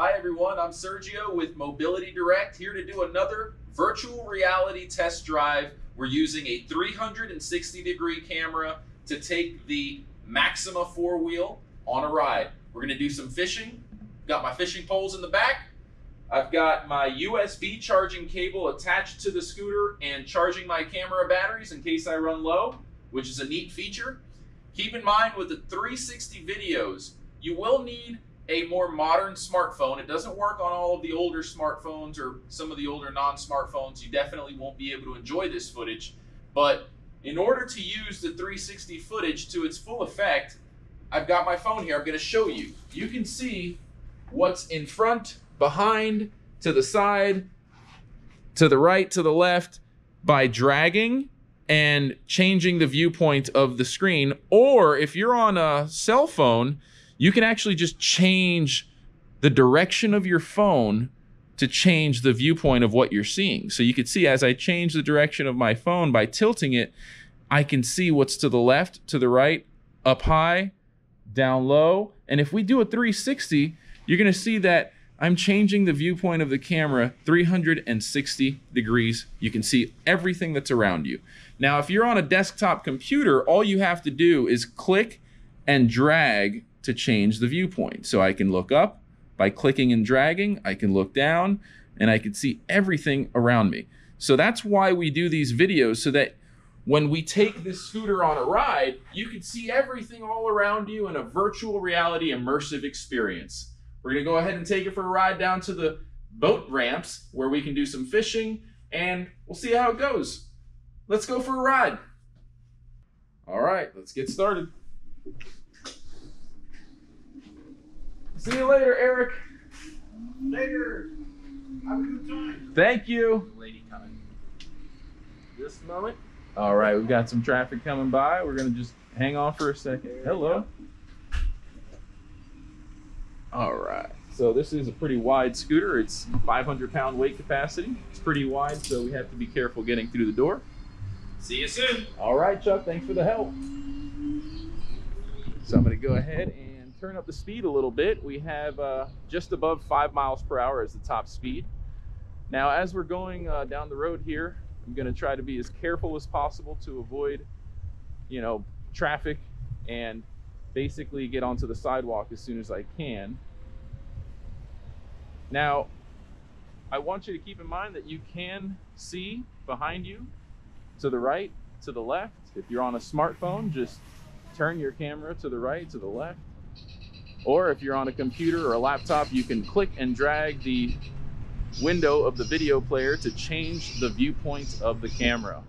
Hi everyone, I'm Sergio with Mobility Direct here to do another virtual reality test drive. We're using a 360 degree camera to take the Maxima four wheel on a ride. We're gonna do some fishing. Got my fishing poles in the back. I've got my USB charging cable attached to the scooter and charging my camera batteries in case I run low, which is a neat feature. Keep in mind with the 360 videos, you will need a more modern smartphone. It doesn't work on all of the older smartphones or some of the older non-smartphones. You definitely won't be able to enjoy this footage. But in order to use the 360 footage to its full effect, I've got my phone here. I'm going to show you. You can see what's in front, behind, to the side, to the right, to the left by dragging and changing the viewpoint of the screen. Or if you're on a cell phone, you can actually just change the direction of your phone to change the viewpoint of what you're seeing. So you can see as I change the direction of my phone by tilting it, I can see what's to the left, to the right, up high, down low. And if we do a 360, you're gonna see that I'm changing the viewpoint of the camera 360 degrees. You can see everything that's around you. Now, if you're on a desktop computer, all you have to do is click and drag to change the viewpoint. So I can look up by clicking and dragging, I can look down and I can see everything around me. So that's why we do these videos so that when we take this scooter on a ride, you can see everything all around you in a virtual reality immersive experience. We're gonna go ahead and take it for a ride down to the boat ramps where we can do some fishing and we'll see how it goes. Let's go for a ride. All right, let's get started. See you later, Eric. Later. Have a good time. Thank you. Lady coming. This moment. All right, we've got some traffic coming by. We're gonna just hang on for a second. Hello. All right. So this is a pretty wide scooter. It's 500 pound weight capacity. It's pretty wide, so we have to be careful getting through the door. See you soon. All right, Chuck. Thanks for the help. So I'm gonna go ahead and turn up the speed a little bit. We have uh, just above five miles per hour as the top speed. Now, as we're going uh, down the road here, I'm gonna try to be as careful as possible to avoid, you know, traffic and basically get onto the sidewalk as soon as I can. Now, I want you to keep in mind that you can see behind you, to the right, to the left. If you're on a smartphone, just turn your camera to the right, to the left. Or if you're on a computer or a laptop, you can click and drag the window of the video player to change the viewpoint of the camera.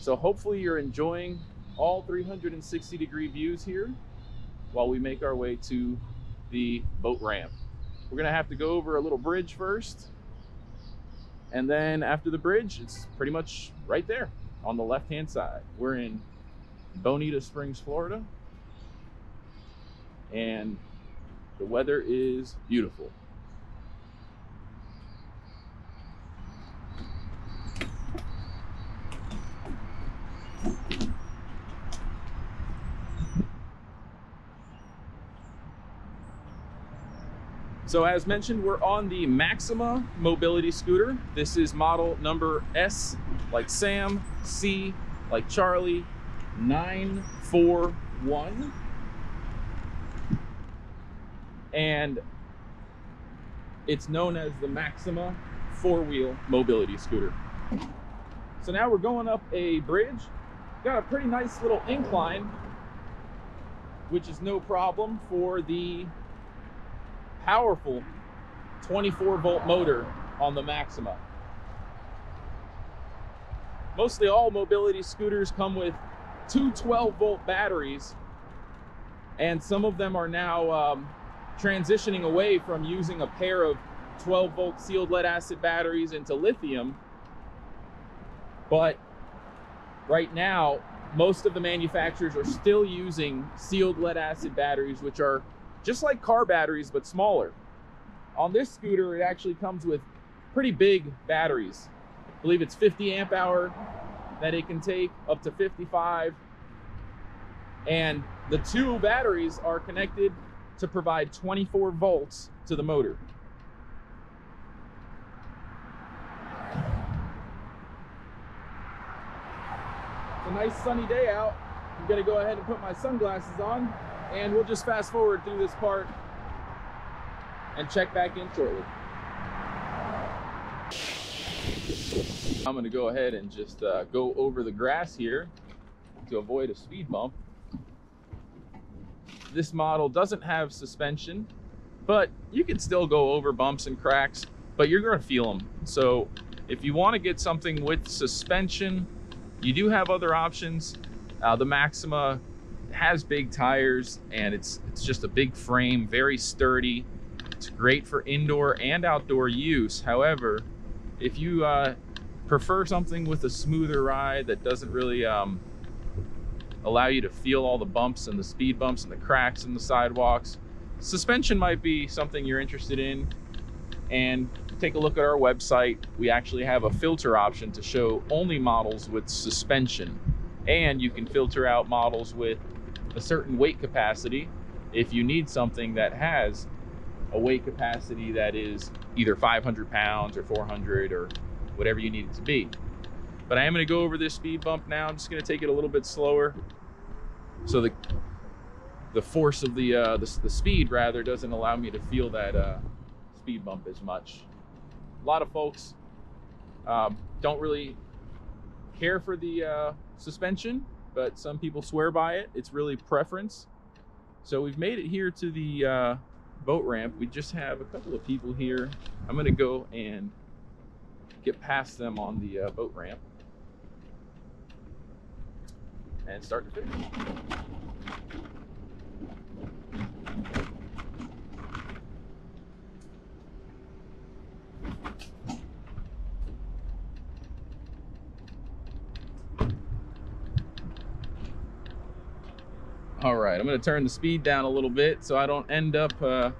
So hopefully you're enjoying all 360 degree views here while we make our way to the boat ramp. We're gonna have to go over a little bridge first. And then after the bridge, it's pretty much right there on the left-hand side. We're in Bonita Springs, Florida. And the weather is beautiful. So as mentioned, we're on the Maxima mobility scooter. This is model number S like Sam, C like Charlie, 941. And it's known as the Maxima four-wheel mobility scooter. So now we're going up a bridge. Got a pretty nice little incline, which is no problem for the powerful 24 volt motor on the Maxima. Mostly all mobility scooters come with two 12 volt batteries and some of them are now um, transitioning away from using a pair of 12 volt sealed lead acid batteries into lithium. But right now, most of the manufacturers are still using sealed lead acid batteries, which are just like car batteries, but smaller. On this scooter, it actually comes with pretty big batteries. I believe it's 50 amp hour that it can take up to 55. And the two batteries are connected to provide 24 volts to the motor. It's a nice sunny day out. I'm gonna go ahead and put my sunglasses on and we'll just fast forward through this part and check back in shortly. I'm gonna go ahead and just uh, go over the grass here to avoid a speed bump. This model doesn't have suspension, but you can still go over bumps and cracks, but you're gonna feel them. So if you wanna get something with suspension, you do have other options. Uh, the Maxima has big tires and it's it's just a big frame, very sturdy. It's great for indoor and outdoor use. However, if you uh, prefer something with a smoother ride that doesn't really um, allow you to feel all the bumps and the speed bumps and the cracks in the sidewalks, suspension might be something you're interested in. And take a look at our website. We actually have a filter option to show only models with suspension. And you can filter out models with a certain weight capacity if you need something that has a weight capacity that is either 500 pounds or 400 or whatever you need it to be. But I am going to go over this speed bump now. I'm just going to take it a little bit slower so the the force of the, uh, the, the speed rather doesn't allow me to feel that uh, speed bump as much. A lot of folks um, don't really care for the uh, suspension, but some people swear by it. It's really preference. So we've made it here to the uh, boat ramp. We just have a couple of people here. I'm gonna go and get past them on the uh, boat ramp and start to fish. All right, I'm gonna turn the speed down a little bit so I don't end up uh,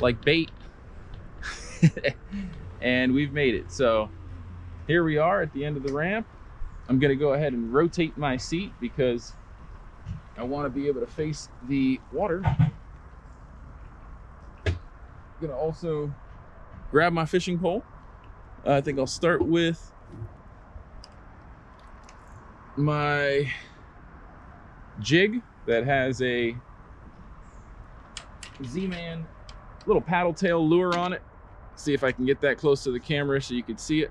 like bait. and we've made it. So here we are at the end of the ramp. I'm gonna go ahead and rotate my seat because I wanna be able to face the water. I'm gonna also grab my fishing pole. Uh, I think I'll start with my jig that has a Z-Man little paddle tail lure on it. See if I can get that close to the camera so you can see it.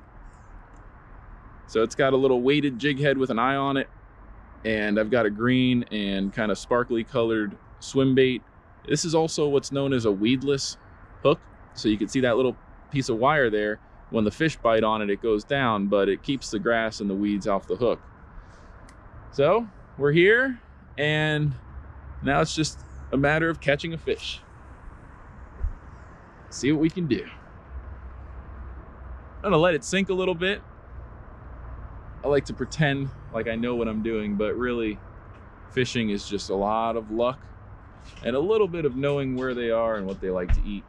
So it's got a little weighted jig head with an eye on it. And I've got a green and kind of sparkly colored swim bait. This is also what's known as a weedless hook. So you can see that little piece of wire there. When the fish bite on it, it goes down, but it keeps the grass and the weeds off the hook. So we're here and now it's just a matter of catching a fish. See what we can do. I'm gonna let it sink a little bit. I like to pretend like I know what I'm doing, but really fishing is just a lot of luck and a little bit of knowing where they are and what they like to eat.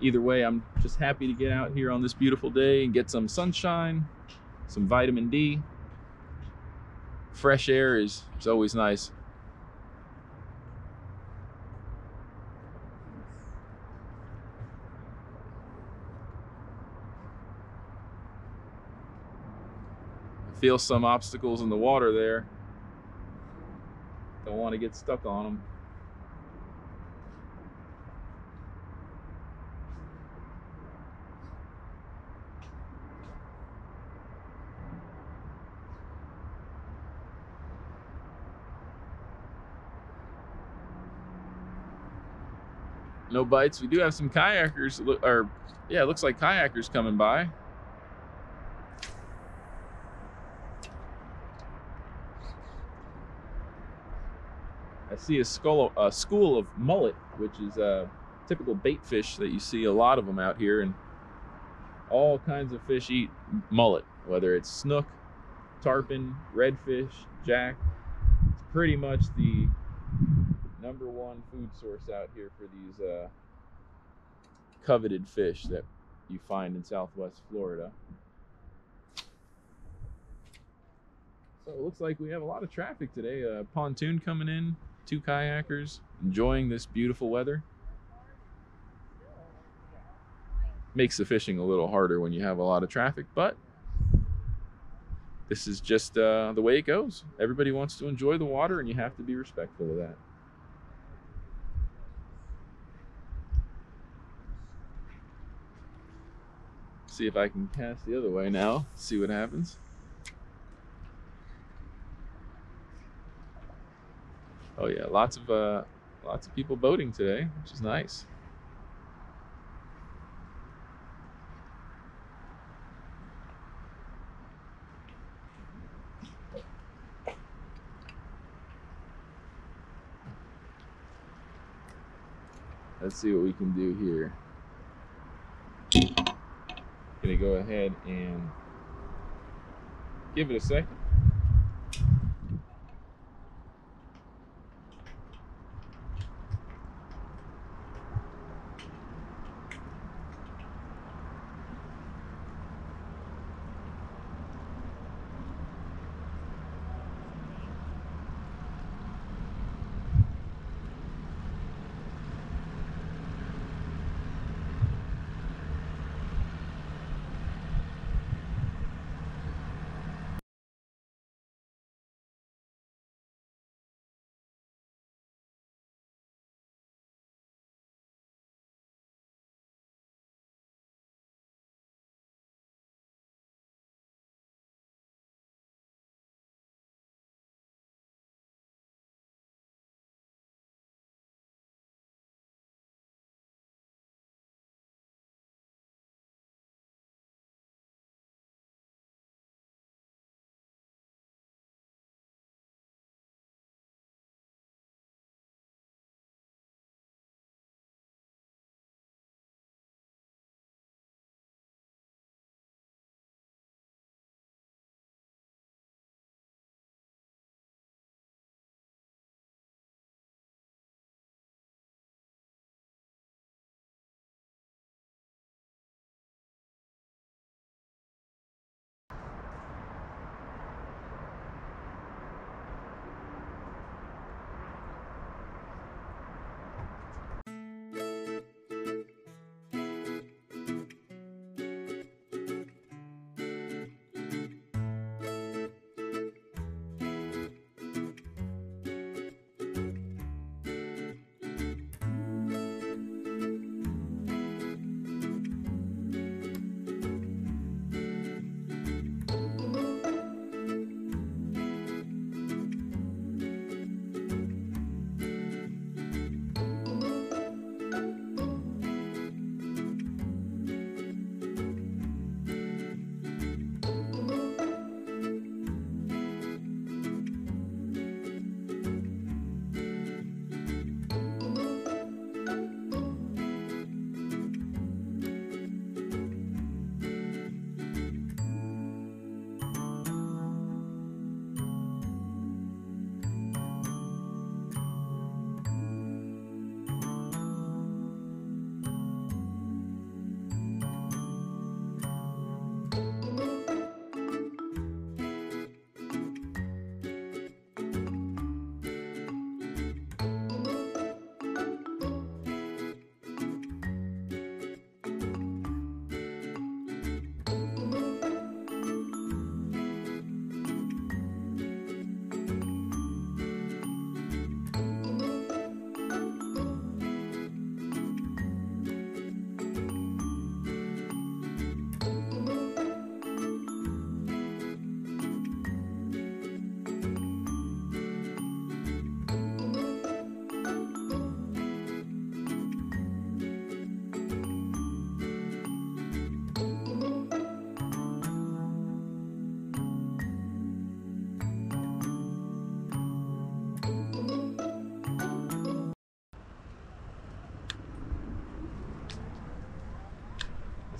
Either way, I'm just happy to get out here on this beautiful day and get some sunshine, some vitamin D, fresh air is, is always nice. Feel some obstacles in the water there. Don't want to get stuck on them. no bites. We do have some kayakers, or yeah, it looks like kayakers coming by. See a, skull, a school of mullet, which is a typical bait fish that you see a lot of them out here, and all kinds of fish eat mullet, whether it's snook, tarpon, redfish, jack. It's pretty much the number one food source out here for these uh, coveted fish that you find in southwest Florida. So it looks like we have a lot of traffic today. A pontoon coming in two kayakers enjoying this beautiful weather. Makes the fishing a little harder when you have a lot of traffic, but this is just uh, the way it goes. Everybody wants to enjoy the water, and you have to be respectful of that. See if I can cast the other way now. See what happens. Oh yeah, lots of uh, lots of people boating today, which is nice. Let's see what we can do here. Gonna go ahead and give it a second.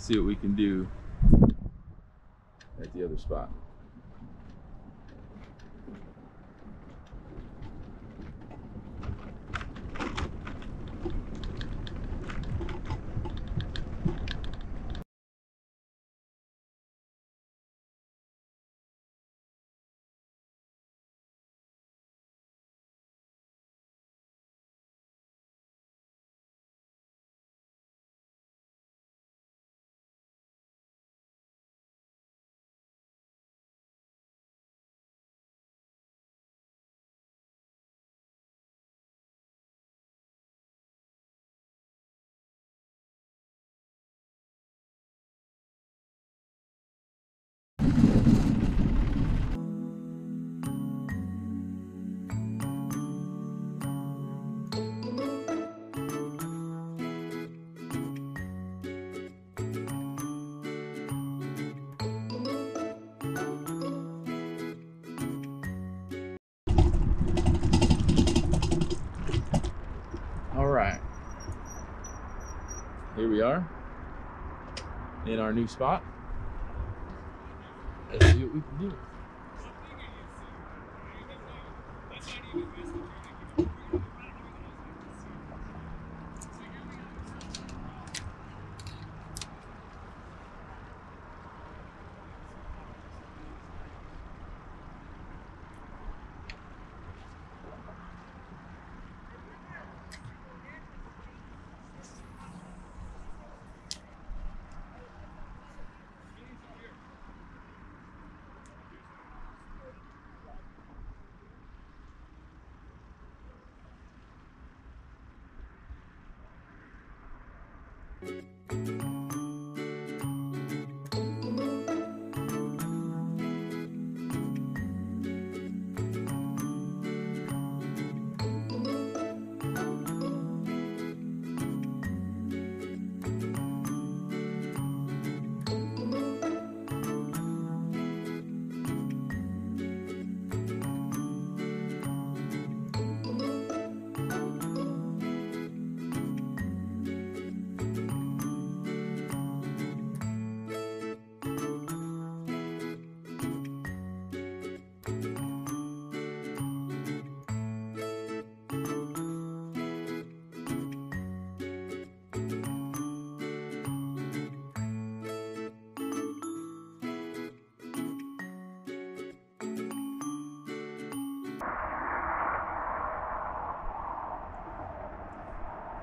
See what we can do at the other spot. We are in our new spot. Let's see what we can do.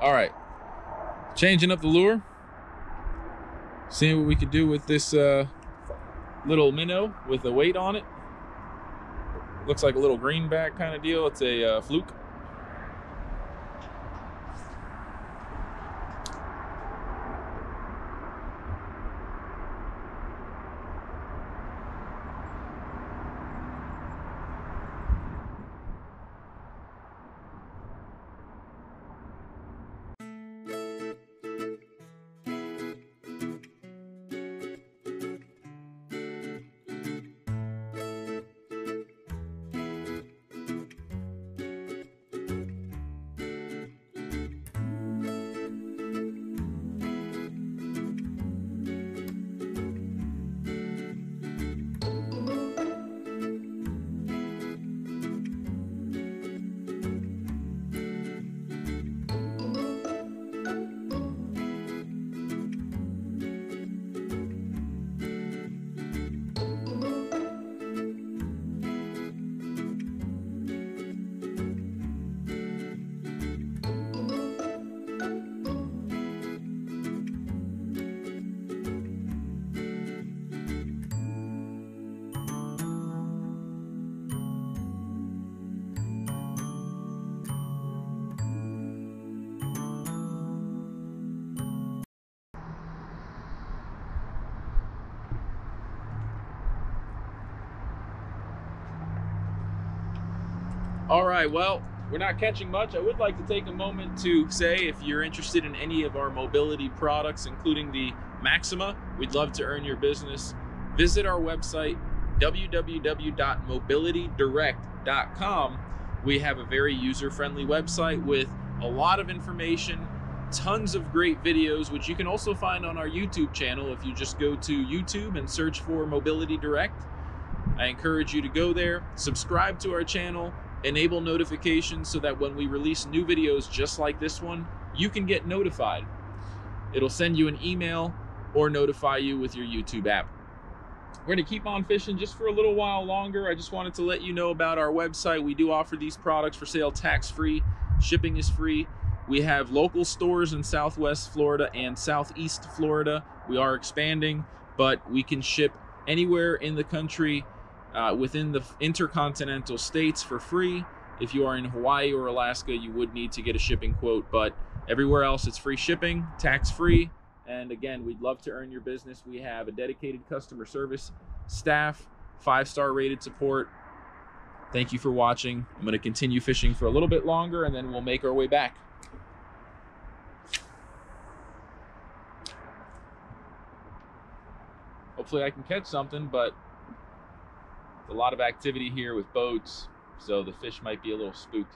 All right, changing up the lure. Seeing what we could do with this uh, little minnow with a weight on it. Looks like a little greenback kind of deal. It's a uh, fluke. All right, well, we're not catching much. I would like to take a moment to say if you're interested in any of our mobility products, including the Maxima, we'd love to earn your business. Visit our website, www.mobilitydirect.com. We have a very user friendly website with a lot of information, tons of great videos, which you can also find on our YouTube channel if you just go to YouTube and search for Mobility Direct. I encourage you to go there, subscribe to our channel, enable notifications so that when we release new videos just like this one, you can get notified. It'll send you an email or notify you with your YouTube app. We're going to keep on fishing just for a little while longer. I just wanted to let you know about our website. We do offer these products for sale tax free, shipping is free. We have local stores in Southwest Florida and Southeast Florida. We are expanding, but we can ship anywhere in the country uh, within the intercontinental states for free. If you are in Hawaii or Alaska, you would need to get a shipping quote, but everywhere else it's free shipping, tax free. And again, we'd love to earn your business. We have a dedicated customer service staff, five star rated support. Thank you for watching. I'm going to continue fishing for a little bit longer and then we'll make our way back. Hopefully, I can catch something, but a lot of activity here with boats, so the fish might be a little spooked.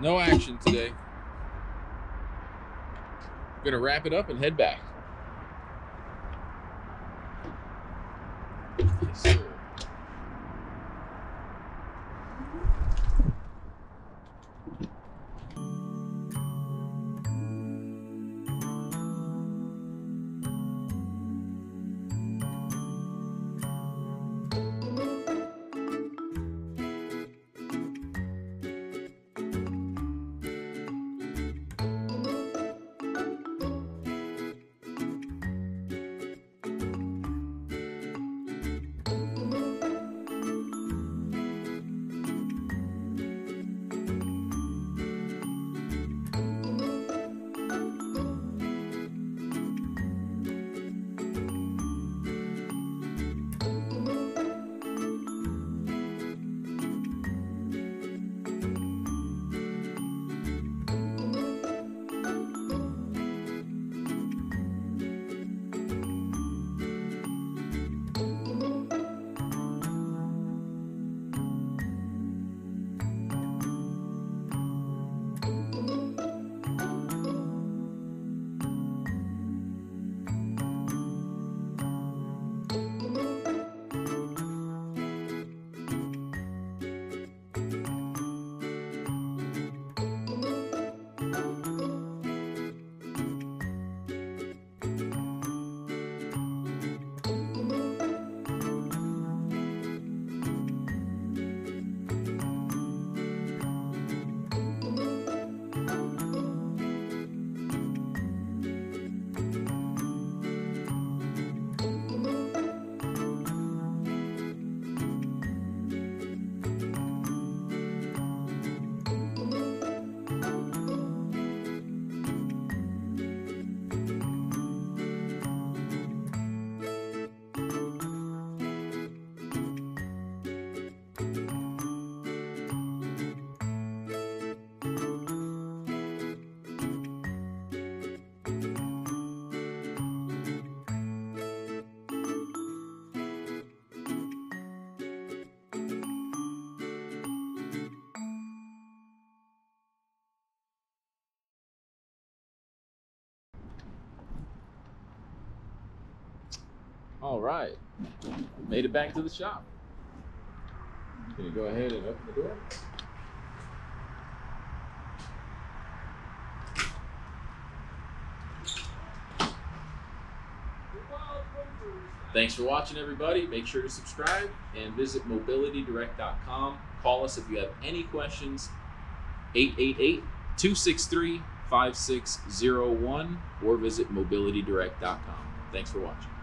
No action today. I'm Gonna wrap it up and head back. Yes, All right. Made it back to the shop. Can you go ahead and open the door? Thanks for watching, everybody. Make sure to subscribe and visit mobilitydirect.com. Call us if you have any questions. 888 263 5601 or visit mobilitydirect.com. Thanks for watching.